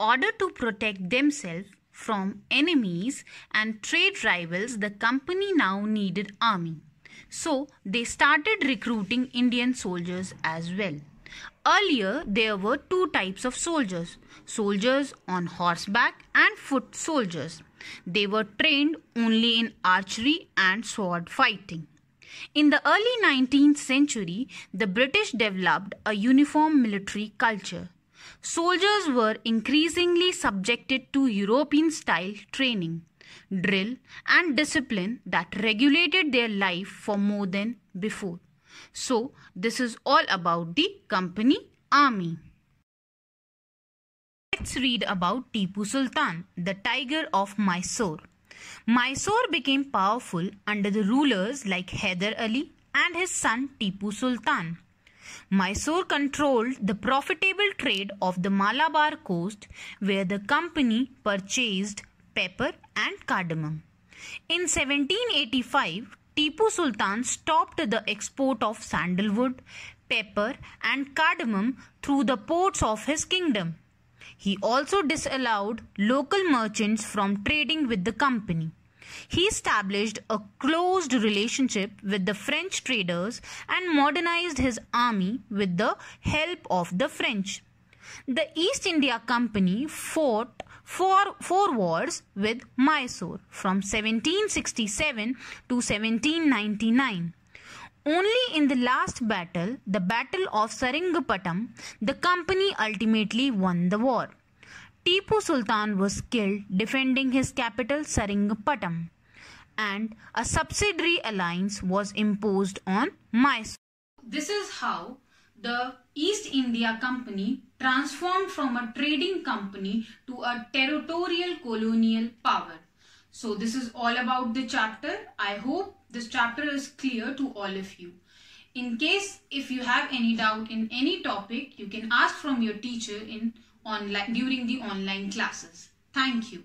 order to protect themselves from enemies and trade rivals, the company now needed army. So they started recruiting Indian soldiers as well. Earlier, there were two types of soldiers soldiers on horseback and foot soldiers. They were trained only in archery and sword fighting. In the early 19th century, the British developed a uniform military culture. Soldiers were increasingly subjected to European style training, drill, and discipline that regulated their life for more than before. So, this is all about the company army. Let's read about Tipu Sultan, the tiger of Mysore. Mysore became powerful under the rulers like Hyder Ali and his son Tipu Sultan. Mysore controlled the profitable trade of the Malabar coast where the company purchased pepper and cardamom. In 1785, Tipu Sultan stopped the export of sandalwood, pepper and cardamom through the ports of his kingdom. He also disallowed local merchants from trading with the company. He established a closed relationship with the French traders and modernized his army with the help of the French. The East India Company fought four, four wars with Mysore from 1767 to 1799. Only in the last battle, the Battle of Seringapatam, the company ultimately won the war. Tipu Sultan was killed defending his capital Seringapatam and a subsidiary alliance was imposed on Mysore. This is how the East India Company transformed from a trading company to a territorial colonial power. So this is all about the chapter. I hope this chapter is clear to all of you. In case if you have any doubt in any topic, you can ask from your teacher in online during the online classes. Thank you.